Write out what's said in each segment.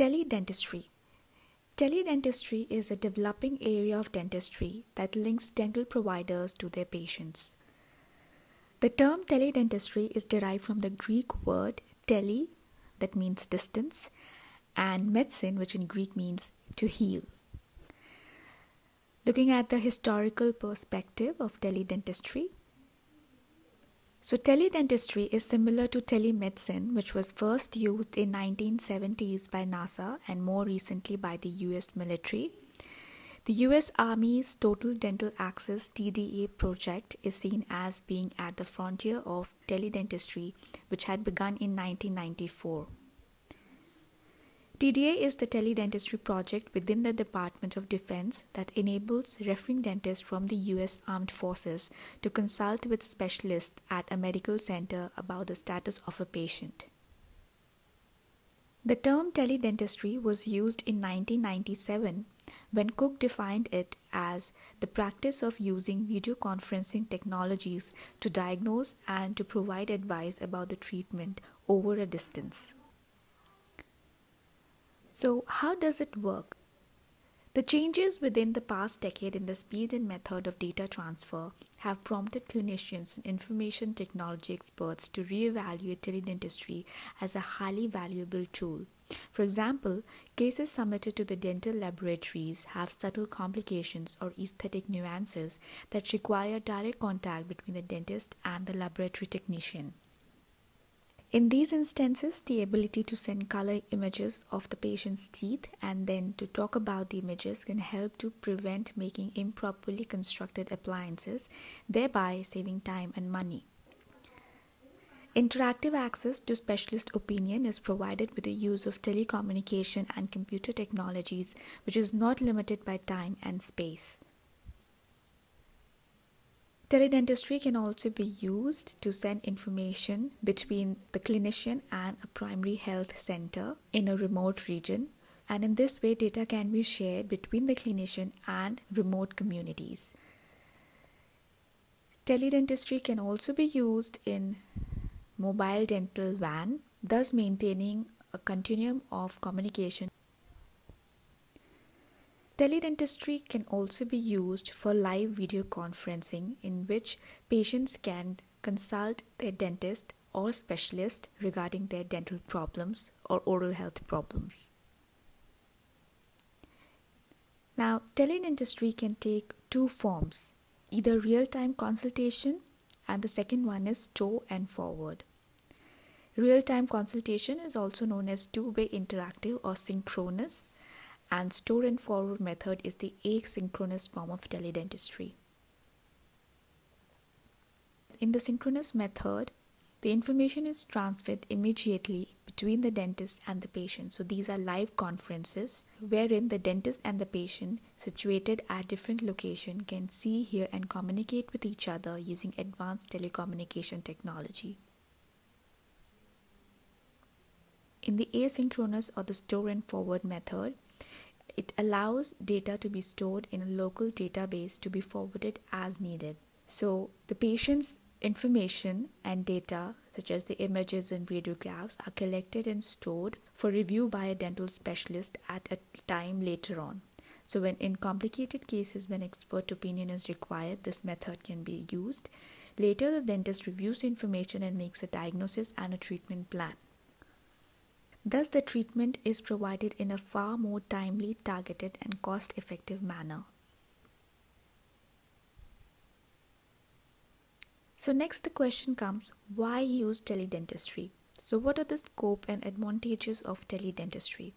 Teledentistry. Teledentistry is a developing area of dentistry that links dental providers to their patients. The term teledentistry is derived from the Greek word tele, that means distance, and medicine, which in Greek means to heal. Looking at the historical perspective of teledentistry, so teledentistry is similar to telemedicine, which was first used in 1970s by NASA and more recently by the US military. The US Army's Total Dental Access TDA project is seen as being at the frontier of teledentistry, which had begun in 1994. TDA is the teledentistry project within the Department of Defense that enables referring dentists from the US Armed Forces to consult with specialists at a medical center about the status of a patient. The term teledentistry was used in 1997 when Cook defined it as the practice of using video conferencing technologies to diagnose and to provide advice about the treatment over a distance. So, how does it work? The changes within the past decade in the speed and method of data transfer have prompted clinicians and information technology experts to reevaluate teledentistry as a highly valuable tool. For example, cases submitted to the dental laboratories have subtle complications or aesthetic nuances that require direct contact between the dentist and the laboratory technician. In these instances, the ability to send color images of the patient's teeth and then to talk about the images can help to prevent making improperly constructed appliances, thereby saving time and money. Interactive access to specialist opinion is provided with the use of telecommunication and computer technologies, which is not limited by time and space. Teledentistry can also be used to send information between the clinician and a primary health center in a remote region. And in this way, data can be shared between the clinician and remote communities. Teledentistry can also be used in mobile dental van, thus maintaining a continuum of communication Teledentistry can also be used for live video conferencing, in which patients can consult their dentist or specialist regarding their dental problems or oral health problems. Now, teledentistry can take two forms either real time consultation, and the second one is store and forward. Real time consultation is also known as two way interactive or synchronous and store and forward method is the asynchronous form of teledentistry. In the synchronous method, the information is transferred immediately between the dentist and the patient. So these are live conferences wherein the dentist and the patient situated at different location can see, hear and communicate with each other using advanced telecommunication technology. In the asynchronous or the store and forward method, it allows data to be stored in a local database to be forwarded as needed. So the patient's information and data, such as the images and radiographs, are collected and stored for review by a dental specialist at a time later on. So, when in complicated cases, when expert opinion is required, this method can be used. Later, the dentist reviews the information and makes a diagnosis and a treatment plan. Thus, the treatment is provided in a far more timely, targeted, and cost effective manner. So, next the question comes why use teledentistry? So, what are the scope and advantages of teledentistry?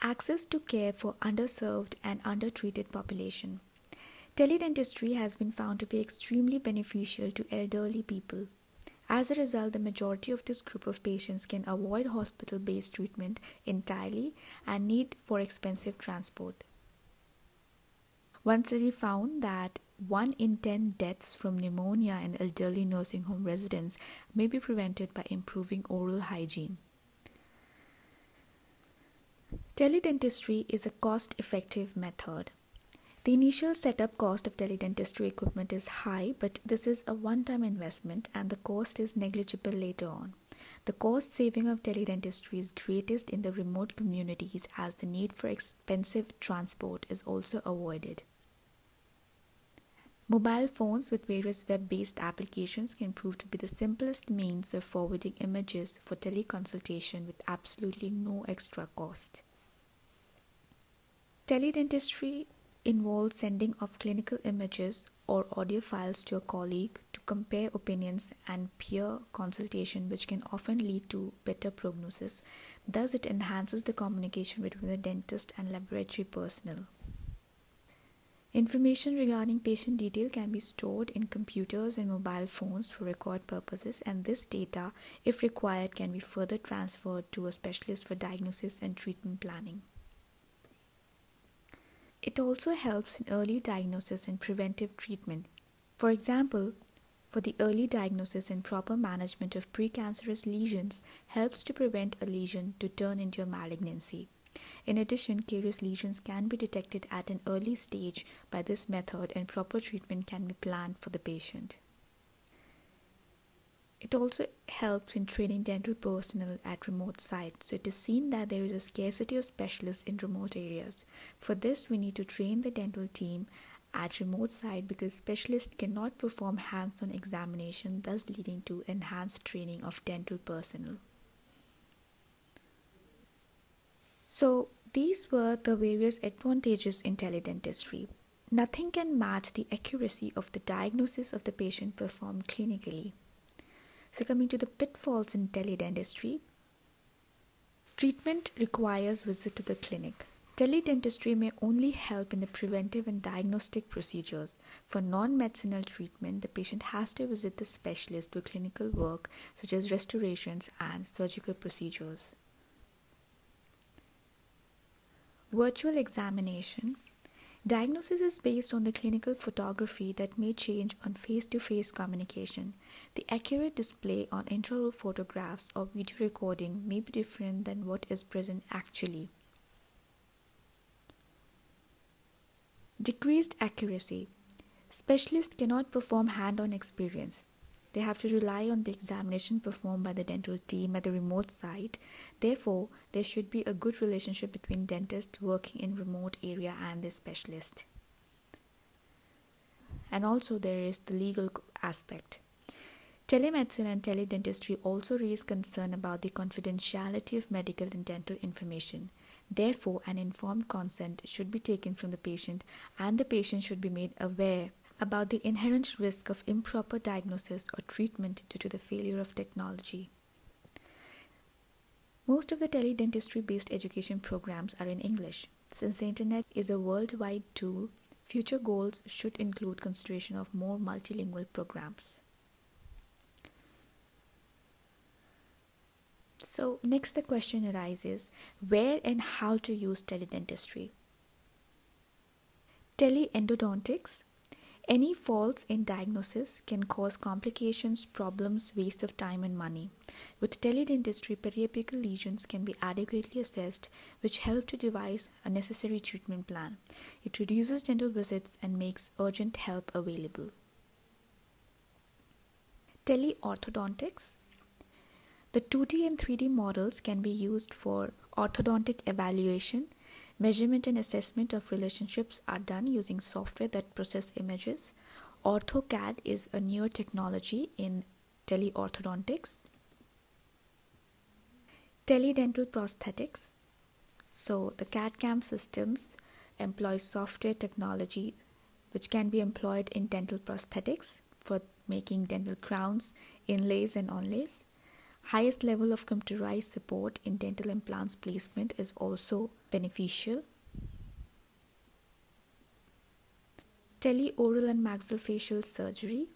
Access to care for underserved and undertreated population. Teledentistry has been found to be extremely beneficial to elderly people as a result, the majority of this group of patients can avoid hospital based treatment entirely and need for expensive transport. One study found that 1 in 10 deaths from pneumonia in elderly nursing home residents may be prevented by improving oral hygiene. Teledentistry is a cost effective method. The initial setup cost of teledentistry equipment is high, but this is a one time investment and the cost is negligible later on. The cost saving of teledentistry is greatest in the remote communities as the need for expensive transport is also avoided. Mobile phones with various web based applications can prove to be the simplest means of forwarding images for teleconsultation with absolutely no extra cost. Teledentistry involves sending of clinical images or audio files to a colleague to compare opinions and peer consultation, which can often lead to better prognosis. Thus, it enhances the communication between the dentist and laboratory personnel. Information regarding patient detail can be stored in computers and mobile phones for record purposes, and this data, if required, can be further transferred to a specialist for diagnosis and treatment planning. It also helps in early diagnosis and preventive treatment. For example, for the early diagnosis and proper management of precancerous lesions helps to prevent a lesion to turn into a malignancy. In addition, carious lesions can be detected at an early stage by this method and proper treatment can be planned for the patient. It also helps in training dental personnel at remote sites. So it is seen that there is a scarcity of specialists in remote areas. For this, we need to train the dental team at remote site because specialists cannot perform hands-on examination, thus leading to enhanced training of dental personnel. So these were the various advantages in teledentistry. Nothing can match the accuracy of the diagnosis of the patient performed clinically. So, coming to the pitfalls in teledentistry, treatment requires visit to the clinic. Teledentistry may only help in the preventive and diagnostic procedures. For non medicinal treatment, the patient has to visit the specialist for clinical work such as restorations and surgical procedures. Virtual examination. Diagnosis is based on the clinical photography that may change on face to face communication. The accurate display on intraoral photographs or video recording may be different than what is present actually. Decreased accuracy. Specialists cannot perform hand on experience. They have to rely on the examination performed by the dental team at the remote site. Therefore, there should be a good relationship between dentists working in remote area and the specialist. And also there is the legal aspect. Telemedicine and teledentistry also raise concern about the confidentiality of medical and dental information. Therefore, an informed consent should be taken from the patient and the patient should be made aware about the inherent risk of improper diagnosis or treatment due to the failure of technology. Most of the teledentistry based education programs are in English. Since the internet is a worldwide tool, future goals should include consideration of more multilingual programs. So, next the question arises where and how to use teledentistry? Teleendodontics any faults in diagnosis can cause complications, problems, waste of time and money. With teledentistry, periapical lesions can be adequately assessed, which help to devise a necessary treatment plan. It reduces dental visits and makes urgent help available. Teleorthodontics The 2D and 3D models can be used for orthodontic evaluation, Measurement and assessment of relationships are done using software that process images. OrthoCAD is a newer technology in teleorthodontics. Teledental prosthetics. So the CAD-CAM systems employ software technology which can be employed in dental prosthetics for making dental crowns, inlays and onlays. Highest level of computerized support in dental implants placement is also beneficial. Teleoral and maxillofacial surgery.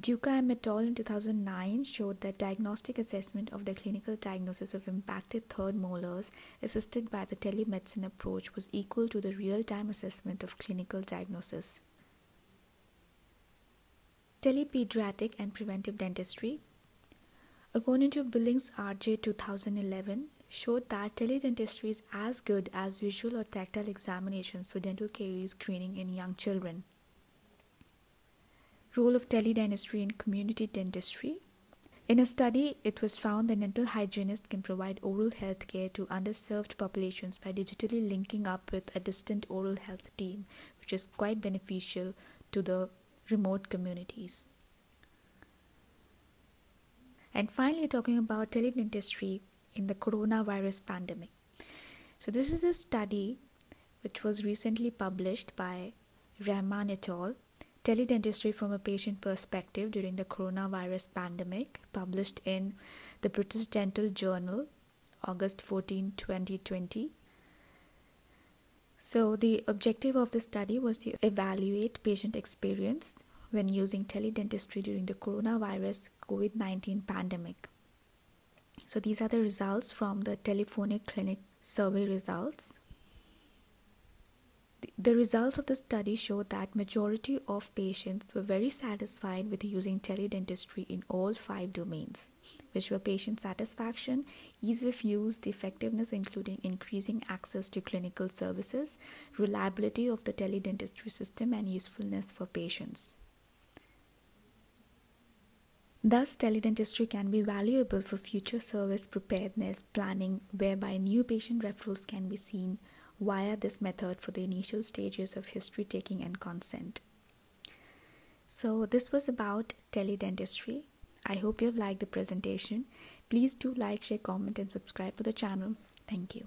Duka and al. in 2009 showed that diagnostic assessment of the clinical diagnosis of impacted third molars assisted by the telemedicine approach was equal to the real-time assessment of clinical diagnosis. Telepediatric and preventive dentistry According to Billings RJ 2011, showed that teledentistry is as good as visual or tactile examinations for dental caries screening in young children. Role of teledentistry in community dentistry. In a study, it was found that dental hygienists can provide oral health care to underserved populations by digitally linking up with a distant oral health team, which is quite beneficial to the remote communities. And finally, talking about teledentistry in the coronavirus pandemic. So, this is a study which was recently published by Rahman et al Teledentistry from a Patient Perspective During the Coronavirus Pandemic, published in the British Dental Journal, August 14, 2020. So, the objective of the study was to evaluate patient experience when using teledentistry during the coronavirus COVID 19 pandemic. So, these are the results from the telephonic clinic survey results the results of the study show that majority of patients were very satisfied with using teledentistry in all five domains, which were patient satisfaction, ease of use, the effectiveness including increasing access to clinical services, reliability of the teledentistry system and usefulness for patients. Thus, teledentistry can be valuable for future service preparedness planning, whereby new patient referrals can be seen via this method for the initial stages of history taking and consent. So, this was about teledentistry. I hope you have liked the presentation. Please do like, share, comment, and subscribe to the channel. Thank you.